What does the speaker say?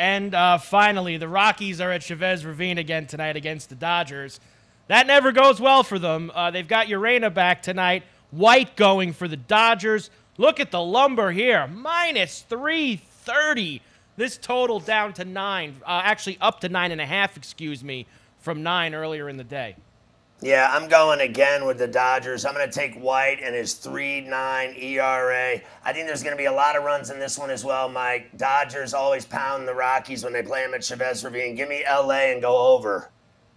And uh, finally, the Rockies are at Chavez Ravine again tonight against the Dodgers. That never goes well for them. Uh, they've got Urena back tonight. White going for the Dodgers. Look at the lumber here, minus 330. This total down to nine, uh, actually up to nine and a half, excuse me, from nine earlier in the day. Yeah, I'm going again with the Dodgers. I'm going to take White and his 3 9 ERA. I think there's going to be a lot of runs in this one as well, Mike. Dodgers always pound the Rockies when they play them at Chavez Ravine. Give me LA and go over.